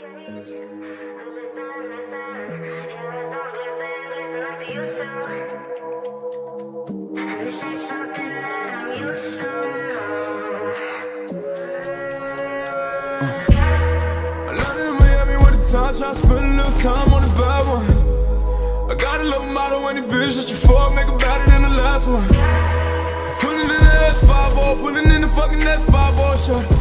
The time, spend a little time on the bad one. I got a little when the bitch that you fuck, make better than the last one. Pulling in the S5 pulling in the fucking S5 shot.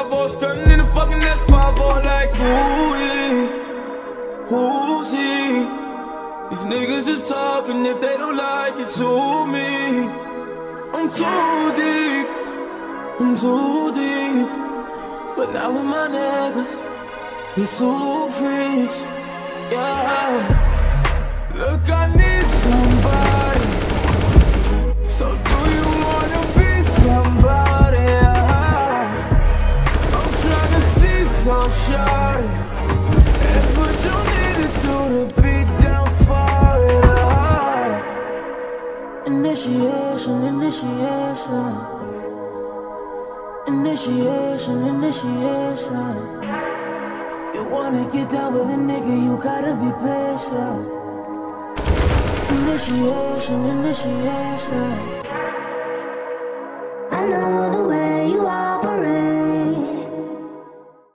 Stunning in the S5 stunning in the fucking S5 like ooh who's he? These niggas just talking if they don't like it, to me. I'm too deep, I'm too deep. But now with my niggas, we two freaks, yeah. Initiation, initiation. Initiation, initiation. You wanna get down with a nigga, you gotta be patient. Initiation, initiation.